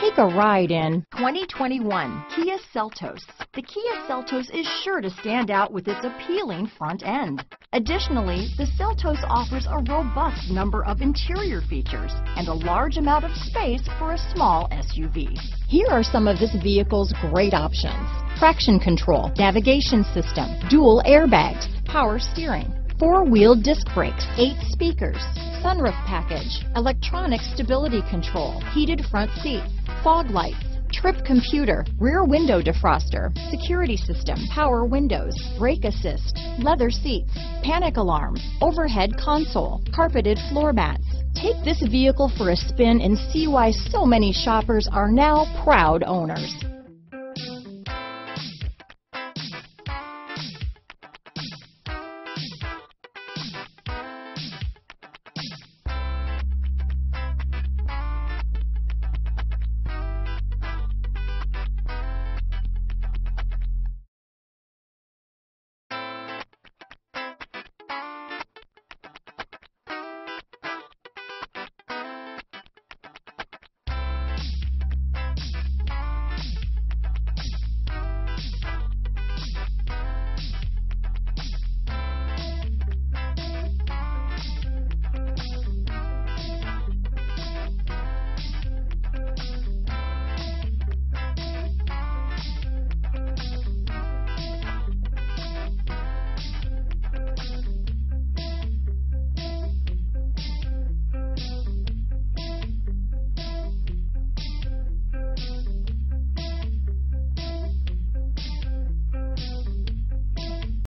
Take a ride in 2021 Kia Seltos. The Kia Seltos is sure to stand out with its appealing front end. Additionally, the Seltos offers a robust number of interior features and a large amount of space for a small SUV. Here are some of this vehicle's great options. Traction control, navigation system, dual airbags, power steering, four-wheel disc brakes, eight speakers, sunroof package, electronic stability control, heated front seats, fog lights, trip computer, rear window defroster, security system, power windows, brake assist, leather seats, panic alarm, overhead console, carpeted floor mats. Take this vehicle for a spin and see why so many shoppers are now proud owners.